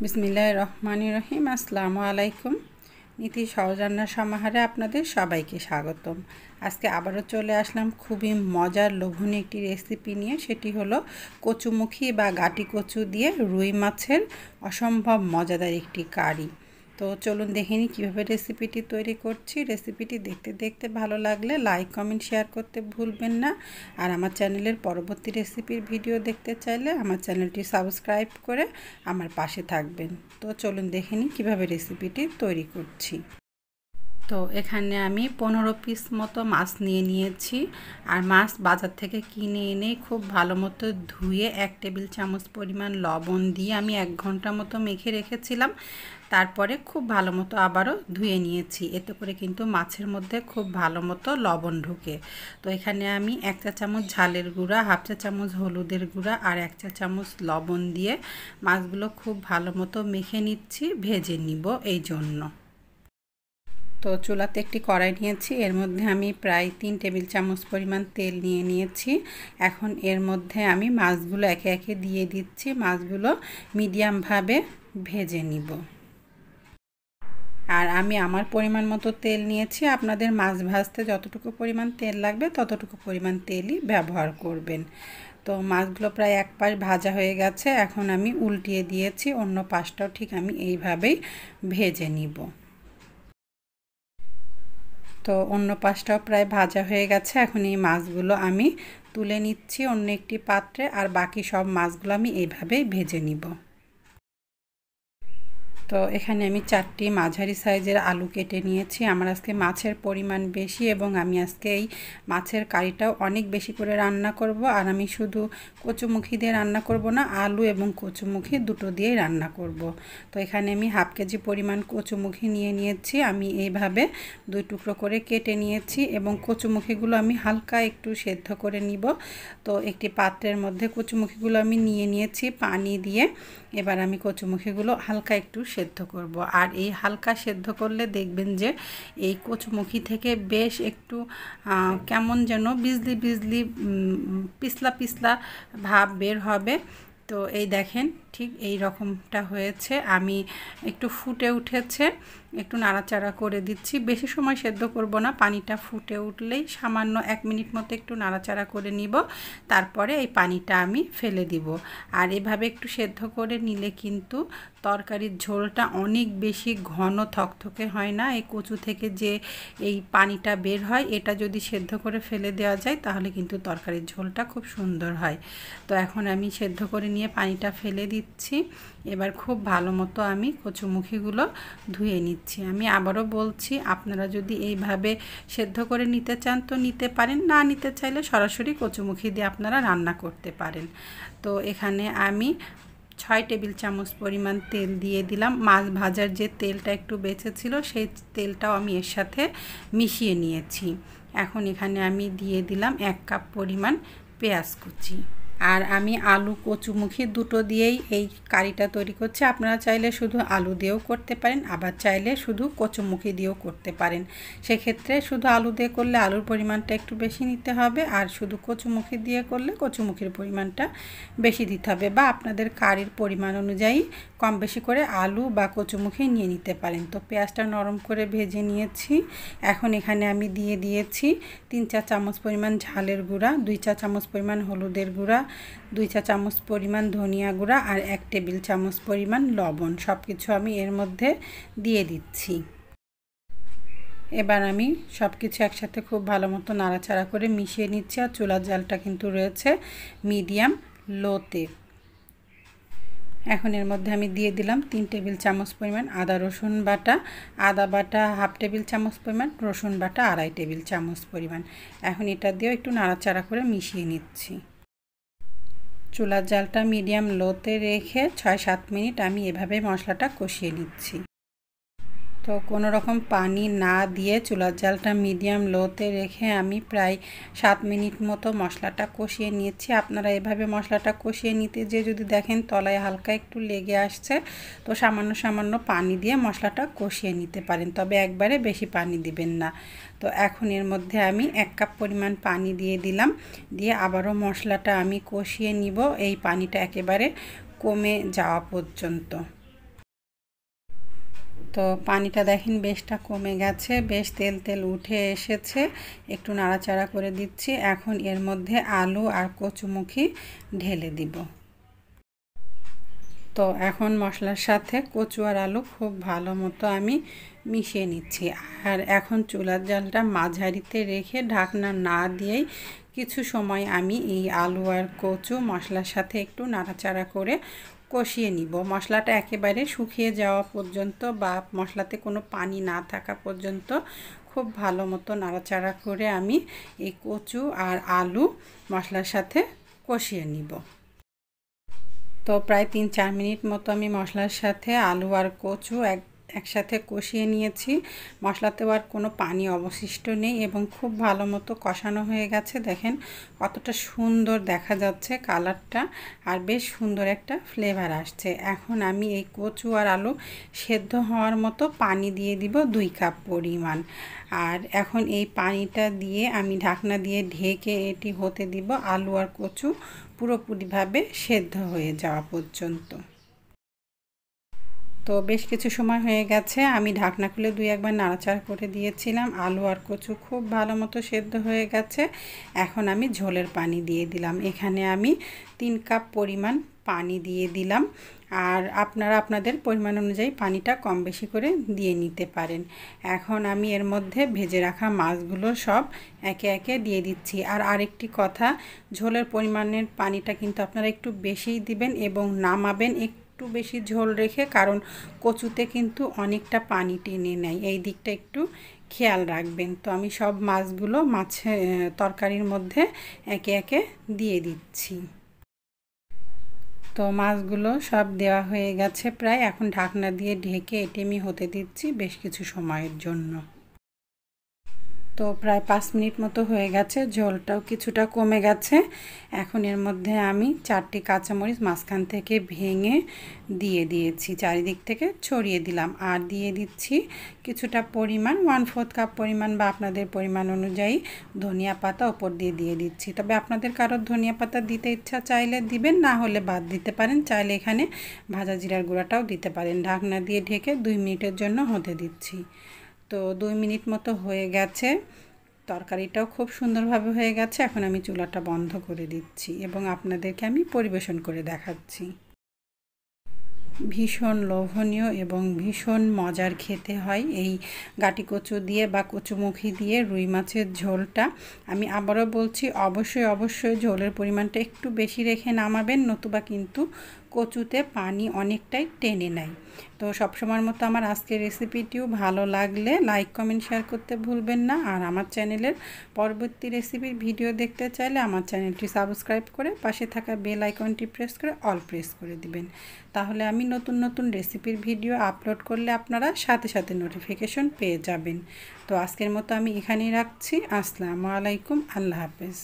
বিসমিল্লাহ রহমান রহিম আসসালামু আলাইকুম। নীতি সহজান্নার সমাহারে আপনাদের সবাইকে স্বাগতম। আজকে আবারও চলে আসলাম খুবই মজার, লোভনীয় একটি রেসিপি নিয়ে। সেটি হলো কচুমুখী বা গাটি কচু দিয়ে রুই মাছের অসম্ভব মজাদার একটি কারি। তো চলুন দেখে নিই কীভাবে রেসিপিটি তৈরি করছি। রেসিপিটি দেখতে দেখতে ভালো লাগলে লাইক কমেন্ট শেয়ার করতে ভুলবেন না। আর আমার চ্যানেলের পরবর্তী রেসিপির ভিডিও দেখতে চাইলে আমার চ্যানেলটি সাবস্ক্রাইব করে আমার পাশে থাকবেন। তো চলুন দেখে নিই কীভাবে রেসিপিটি তৈরি করছি। তো এখানে আমি পনেরো পিস মতো মাছ নিয়ে নিয়েছি। আর মাছ বাজার থেকে কিনে এনে খুব ভালো মতো ধুয়ে এক টেবিল চামচ পরিমাণ লবণ দিয়ে আমি এক ঘণ্টা মতো মেখে রেখেছিলাম। তারপরে খুব ভালো মতো আবারও ধুয়ে নিয়েছি। এতে করে কিন্তু মাছের মধ্যে খুব ভালো মতো লবণ ঢুকে। তো এখানে আমি এক চা চামচ ঝালের গুঁড়া, হাফ চা চামচ হলুদের গুঁড়া আর এক চা চামচ লবণ দিয়ে মাছগুলো খুব ভালো মতো মেখে নিচ্ছি, ভেজে নিব এই জন্য। তো চুলাতে একটি কড়াই নিয়েছি। এর মধ্যে আমি প্রায় তিন টেবিল চামচ পরিমাণ তেল নিয়ে নিয়েছি। এখন এর মধ্যে আমি মাছগুলো একে একে দিয়ে দিচ্ছি। মাছগুলো মিডিয়ামভাবে ভেজে নিব। আর আমি আমার পরিমাণ মতো তেল নিয়েছি। আপনাদের মাছ ভাজতে যতটুকু পরিমাণ তেল লাগবে, ততটুকু পরিমাণ তেলই ব্যবহার করবেন। তো মাছগুলো প্রায় এক পাশ ভাজা হয়ে গেছে। এখন আমি উল্টিয়ে দিয়েছি। অন্য পাশটাও ঠিক আমি এইভাবেই ভেজে নিব। তো অন্য পাশটাও প্রায় ভাজা হয়ে গেছে। এখন এই মাছগুলো আমি তুলে নিচ্ছি অন্য একটি পাত্রে, আর বাকি সব মাছগুলো আমি এইভাবেই ভেজে নিব। তো এখানে আমি চারটি মাঝারি সাইজের আলু কেটে নিয়েছি। আমার আজকে মাছের পরিমাণ বেশি এবং আমি আজকে এই মাছের কারিটাও অনেক বেশি করে রান্না করব। আর আমি শুধু কচুমুখী দিয়ে রান্না করব না, আলু এবং কচুমুখী দুটো দিয়েই রান্না করব। তো এখানে আমি হাফ কেজি পরিমাণ কচুমুখি নিয়ে নিয়েছি। আমি এইভাবে দুই টুকরো করে কেটে নিয়েছি এবং কচুমুখিগুলো আমি হালকা একটু সেদ্ধ করে নিব। তো একটি পাত্রের মধ্যে কচুমুখিগুলো আমি নিয়ে নিয়েছি পানি দিয়ে। এবার আমি কচুমুখিগুলো হালকা একটু সেদ্ধ করব। আর এই হালকা সেদ্ধ করলে দেখবেন যে এই কচুমুখী থেকে বেশ একটু কেমন যেন বিজলি বিজলি পিছলা পিছলা ভাব বের হবে। তো এই দেখেন ঠিক এই রকমটা হয়েছে। আমি একটু ফুটে উঠেছে। একটু নাড়াচাড়া করে দিচ্ছি। বেশি সময় সেদ্ধ করব না, পানিটা ফুটে উঠলেই সামান্য এক মিনিট মতো একটু নাড়াচাড়া করে নিব, তারপরে এই পানিটা আমি ফেলে দিব। আর এভাবে একটু সেদ্ধ করে নিলে কিন্তু তরকারির ঝোলটা অনেক বেশি ঘন থকথকে হয় না। এই কচু থেকে যে এই পানিটা বের হয়, এটা যদি সেদ্ধ করে ফেলে দেওয়া যায়, তাহলে কিন্তু তরকারির ঝোলটা খুব সুন্দর হয়। তো এখন আমি সেদ্ধ করে নিয়ে পানিটা ফেলে দিচ্ছি। এবার খুব ভালো মতো আমি কচুমুখিগুলো ধুয়ে নিচ্ছি। আমি আবারও বলছি, আপনারা যদি এইভাবে সেদ্ধ করে নিতে চান তো নিতে পারেন, না নিতে চাইলে সরাসরি কচুমুখি দিয়ে আপনারা রান্না করতে পারেন। তো এখানে আমি ছয় টেবিল চামচ পরিমাণ তেল দিয়ে দিলাম। মাছ ভাজার যে তেলটা একটু বেঁচে ছিল, সেই তেলটাও আমি এর সাথে মিশিয়ে নিয়েছি। এখন এখানে আমি দিয়ে দিলাম এক কাপ পরিমাণ পেঁয়াজ কুচি। আর আমি আলু কচুমুখী দুটো দিয়েই এই কারিটা তৈরি করছি। আপনারা চাইলে শুধু আলু দিয়েও করতে পারেন, আবার চাইলে শুধু কচুমুখী দিয়েও করতে পারেন। সেক্ষেত্রে শুধু আলু দিয়ে করলে আলুর পরিমাণটা একটু বেশি নিতে হবে, আর শুধু কচুমুখী দিয়ে করলে কচুমুখির পরিমাণটা বেশি দিতে হবে বা আপনাদের কারির পরিমাণ অনুযায়ী কম বেশি করে আলু বা কচুমুখী নিয়ে নিতে পারেন। তো পেঁয়াজটা নরম করে ভেজে নিয়েছি। এখন এখানে আমি দিয়ে দিয়েছি তিন চা চামচ পরিমাণ ঝালের গুঁড়া, দুই চা চামচ পরিমাণ হলুদের গুঁড়া দুই চা চামচ পরিমাণ ধনিয়া গুঁড়া আর এক টেবিল চামচ পরিমাণ লবণ সব কিছু আমি এর মধ্যে দিয়ে দিচ্ছি। এবার আমি সব কিছু একসাথে খুব ভালো মতো নাড়াচাড়া করে মিশিয়ে নিচ্ছি আর চুলার জালটা কিন্তু রয়েছে মিডিয়াম লোতে। এখন এর মধ্যে আমি দিয়ে দিলাম তিন টেবিল চামচ পরিমাণ আদা রসুন বাটা, আদা বাটা হাফ টেবিল চামচ পরিমাণ, রসুন বাটা আড়াই টেবিল চামচ পরিমাণ। এখন এটা দিয়েও একটু নাড়াচাড়া করে মিশিয়ে নিচ্ছি। চুলার জালটা মিডিয়াম লোতে রেখে ছয় সাত মিনিট আমি এভাবে মশলাটা কষিয়ে নিচ্ছি। তো কোনো রকম পানি না দিয়ে চুলার জালটা মিডিয়াম লোতে রেখে আমি প্রায় সাত মিনিট মতো মশলাটা কষিয়ে নিয়েছি। আপনারা এভাবে মশলাটা কষিয়ে নিতে যে যদি দেখেন তলায় হালকা একটু লেগে আসছে, তো সামান্য সামান্য পানি দিয়ে মশলাটা কষিয়ে নিতে পারেন। তবে একবারে বেশি পানি দিবেন না। তো এখন এর মধ্যে আমি এক কাপ পরিমাণ পানি দিয়ে দিলাম। দিয়ে আবারও মশলাটা আমি কষিয়ে নিব। এই পানিটা একেবারে কমে যাওয়া পর্যন্ত। তো পানিটা দেখেন বেশটা কমে গেছে, বেশ তেল তেল উঠে এসেছে। একটু নাড়াচাড়া করে দিচ্ছি। এখন এর মধ্যে আলু আর কচুমুখি ঢেলে দিব। তো এখন মশলার সাথে কচু আর আলু খুব ভালো মতো আমি মিশিয়ে নিচ্ছি। আর এখন চুলার জালটা মাঝারিতে রেখে ঢাকনা না দিয়েই কিছু সময় আমি এই আলু আর কচু মশলার সাথে একটু নাড়াচাড়া করে কষিয়ে নিব। মশলাটা একেবারে শুকিয়ে যাওয়া পর্যন্ত বা মশলাতে কোনো পানি না থাকা পর্যন্ত খুব ভালো মতো নাড়াচাড়া করে আমি এই কচু আর আলু মশলার সাথে কষিয়ে নিব। তো প্রায় তিন চার মিনিট মতো আমি মশলার সাথে আলু আর কচু এক একসাথে কষিয়ে নিয়েছি। মশলাতেও আর কোনো পানি অবশিষ্ট নেই এবং খুব ভালো মতো কষানো হয়ে গেছে। দেখেন কতটা সুন্দর দেখা যাচ্ছে কালারটা আর বেশ সুন্দর একটা ফ্লেভার আসছে। এখন আমি এই কচু আর আলু সেদ্ধ হওয়ার মতো পানি দিয়ে দিব দুই কাপ পরিমাণ। আর এখন এই পানিটা দিয়ে আমি ঢাকনা দিয়ে ঢেকে এটি হতে দিব আলু আর কচু পুরোপুরিভাবে সেদ্ধ হয়ে যাওয়া পর্যন্ত। তো বেশ কিছু সময় হয়ে গেছে, আমি ঢাকনা খুলে দুই একবার নাড়াচাড়া করে দিয়েছিলাম। আলু আর কচু খুব ভালো মতো সেদ্ধ হয়ে গেছে। এখন আমি ঝোলের পানি দিয়ে দিলাম। এখানে আমি তিন কাপ পরিমাণ পানি দিয়ে দিলাম। আর আপনারা আপনাদের পরিমাণ অনুযায়ী পানিটা কম বেশি করে দিয়ে নিতে পারেন। এখন আমি এর মধ্যে ভেজে রাখা মাছগুলো সব একে একে দিয়ে দিচ্ছি। আর আরেকটি কথা, ঝোলের পরিমাণের পানিটা কিন্তু আপনারা একটু বেশিই দিবেন এবং নামাবেন একটু একটু বেশি ঝোল রেখে, কারণ কচুতে কিন্তু অনেকটা পানি টেনে নেয়। এই দিকটা একটু খেয়াল রাখবেন। তো আমি সব মাছগুলো মাছে তরকারির মধ্যে একে একে দিয়ে দিচ্ছি। তো মাছগুলো সব দেওয়া হয়ে গেছে প্রায়। এখন ঢাকনা দিয়ে ঢেকে এটেমি হতে দিচ্ছি বেশ কিছু সময়ের জন্য। তো প্রায় পাঁচ মিনিট মতো হয়ে গেছে ঝোলটাও কিছুটা কমে গেছে। এখন এর মধ্যে আমি চারটি কাঁচামরিচ মাঝখান থেকে ভেঙে দিয়ে দিয়েছি, চারিদিক থেকে ছড়িয়ে দিলাম। আর দিয়ে দিচ্ছি কিছুটা পরিমাণ ওয়ান ফোর্থ কাপ পরিমাণ বা আপনাদের পরিমাণ অনুযায়ী ধনিয়া পাতা ওপর দিয়ে দিয়ে দিচ্ছি। তবে আপনাদের কারোর ধনিয়া পাতা দিতে ইচ্ছা চাইলে দিবেন, না হলে বাদ দিতে পারেন। চাইলে এখানে ভাজা জিরার গুঁড়াটাও দিতে পারেন। ঢাকনা দিয়ে ঢেকে দুই মিনিটের জন্য হতে দিচ্ছি। তো দুই মিনিট মতো হয়ে গেছে। তরকারিটাও খুব সুন্দরভাবে হয়ে গেছে। এখন আমি চুলাটা বন্ধ করে দিচ্ছি এবং আপনাদেরকে আমি পরিবেশন করে দেখাচ্ছি। ভীষণ লোভনীয় এবং ভীষণ মজার খেতে হয় এই গাটি কচু দিয়ে বা কচুমুখি দিয়ে রুই মাছের ঝোলটা। আমি আবারও বলছি, অবশ্যই অবশ্যই ঝোলের পরিমাণটা একটু বেশি রেখে নামাবেন, নতুবা কিন্তু কচুতে পানি অনেকটাই টেনে নেয়। তো সবসময়ের মতো আমার আজকের রেসিপিটিও ভালো লাগলে লাইক কমেন্ট শেয়ার করতে ভুলবেন না। আর আমার চ্যানেলের পরবর্তী রেসিপির ভিডিও দেখতে চাইলে আমার চ্যানেলটি সাবস্ক্রাইব করে পাশে থাকা বেল আইকনটি প্রেস করে অল প্রেস করে দিবেন। তাহলে আমি নতুন নতুন রেসিপির ভিডিও আপলোড করলে আপনারা সাথে সাথে নোটিফিকেশন পেয়ে যাবেন। তো আজকের মতো আমি এখানেই রাখছি। আসসালামু আলাইকুম। আল্লাহ হাফেজ।